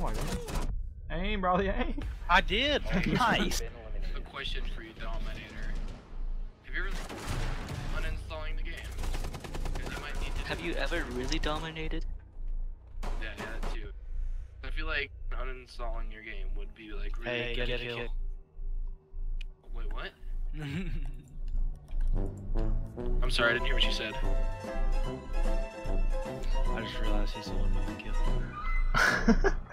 Oh Come on. Aim, bro, aim. I did. nice. A question for you, Dominator. Have you ever uninstalling the you Have you ever really dominated? Yeah, yeah, that too. I feel like uninstalling your game would be like really Hey, get a kill. Wait, what? I'm sorry, I didn't hear what you said. I just realized he's the one with the kill.